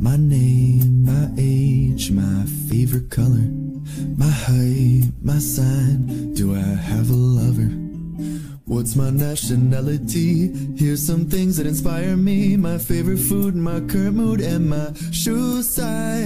My name, my age, my favorite color, my height, my sign. Do I have a lover? What's my nationality? Here's some things that inspire me. My favorite food, my current mood, and my shoe size.